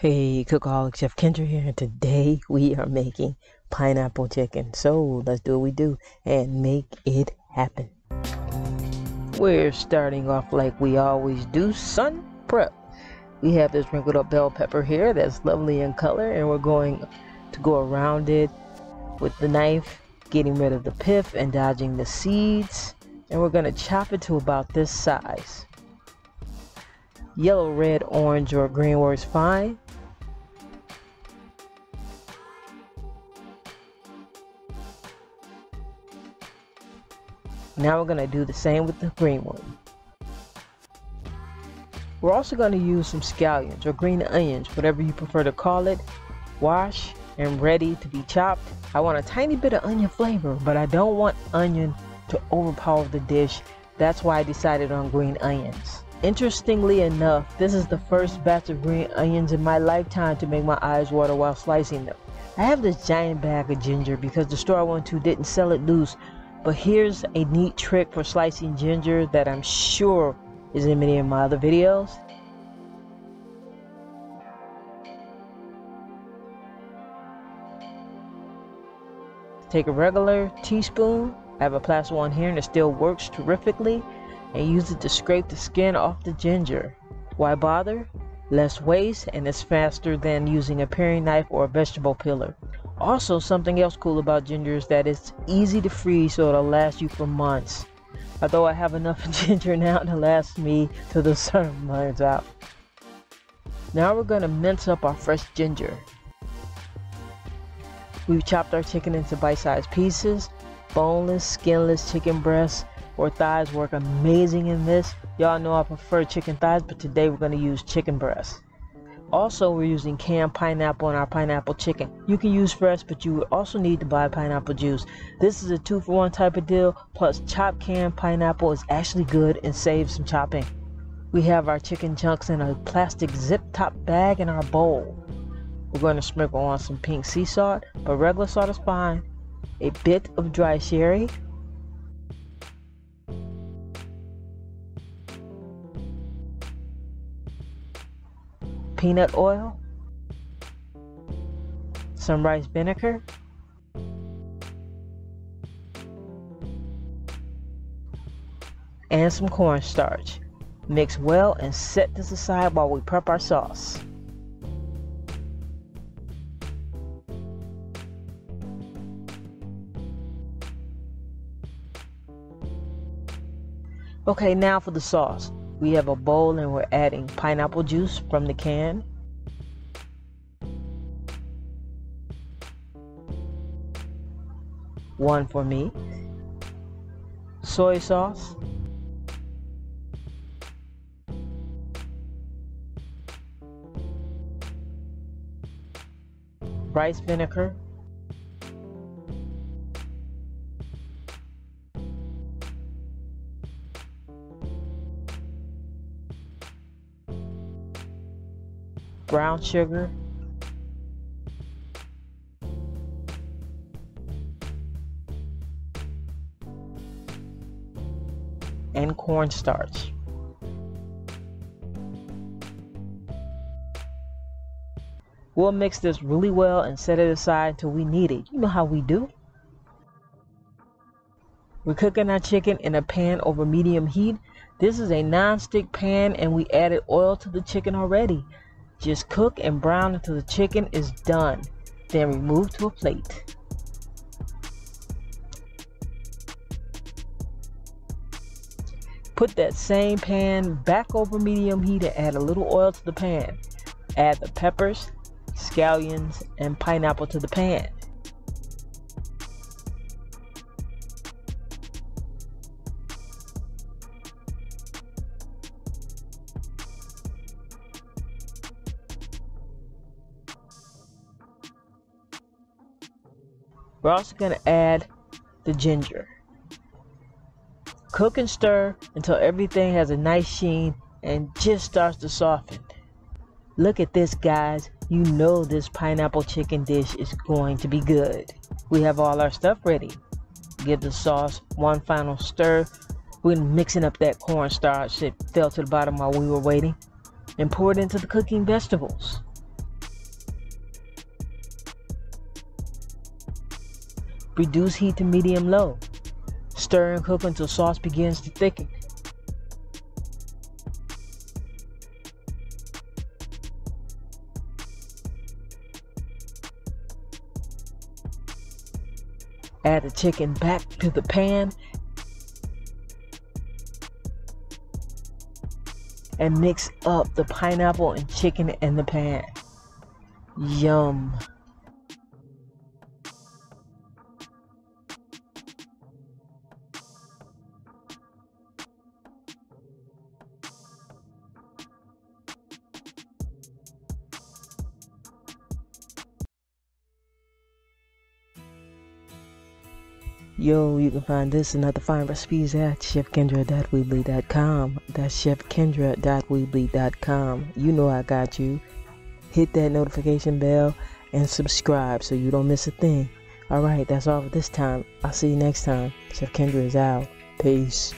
Hey, Cookaholic Chef Kendra here, and today we are making pineapple chicken. So let's do what we do and make it happen. We're starting off like we always do, sun prep. We have this wrinkled up bell pepper here that's lovely in color, and we're going to go around it with the knife, getting rid of the pith and dodging the seeds. And we're going to chop it to about this size. Yellow, red, orange, or green works fine. Now we're going to do the same with the green one. We're also going to use some scallions or green onions, whatever you prefer to call it. Wash and ready to be chopped. I want a tiny bit of onion flavor, but I don't want onion to overpower the dish. That's why I decided on green onions. Interestingly enough, this is the first batch of green onions in my lifetime to make my eyes water while slicing them. I have this giant bag of ginger because the store I went to didn't sell it loose, but here's a neat trick for slicing ginger that I'm sure is in many of my other videos. Take a regular teaspoon, I have a plastic one here and it still works terrifically, and use it to scrape the skin off the ginger. Why bother? Less waste and it's faster than using a paring knife or a vegetable peeler. Also, something else cool about ginger is that it's easy to freeze so it'll last you for months. Although I have enough ginger now to last me till the sun runs out. Now we're going to mince up our fresh ginger. We've chopped our chicken into bite-sized pieces. Boneless, skinless chicken breasts or thighs work amazing in this. Y'all know I prefer chicken thighs, but today we're going to use chicken breasts. Also, we're using canned pineapple in our pineapple chicken. You can use fresh, but you would also need to buy pineapple juice. This is a two for one type of deal, plus chopped canned pineapple is actually good and saves some chopping. We have our chicken chunks in a plastic zip top bag in our bowl. We're going to sprinkle on some pink sea salt, but regular salt is fine. A bit of dry sherry, peanut oil, some rice vinegar, and some cornstarch. Mix well and set this aside while we prep our sauce. Okay, now for the sauce. We have a bowl and we're adding pineapple juice from the can. One for me. Soy sauce. Rice vinegar. Brown sugar, and cornstarch. We'll mix this really well and set it aside until we need it. You know how we do. We're cooking our chicken in a pan over medium heat. This is a non-stick pan and we added oil to the chicken already. Just cook and brown until the chicken is done. Then remove to a plate. Put that same pan back over medium heat and add a little oil to the pan. Add the peppers, scallions, and pineapple to the pan. We're also going to add the ginger. Cook and stir until everything has a nice sheen and just starts to soften. Look at this guys, you know this pineapple chicken dish is going to be good. We have all our stuff ready. Give the sauce one final stir. We're mixing up that cornstarch that fell to the bottom while we were waiting. And pour it into the cooking vegetables. Reduce heat to medium low. Stir and cook until sauce begins to thicken. Add the chicken back to the pan and mix up the pineapple and chicken in the pan. Yum. Yo, you can find this and other fine recipes at chefkendra.weebly.com. That's chefkendra.weebly.com. You know I got you. Hit that notification bell and subscribe so you don't miss a thing. All right, that's all for this time. I'll see you next time. Chef Kendra is out. Peace.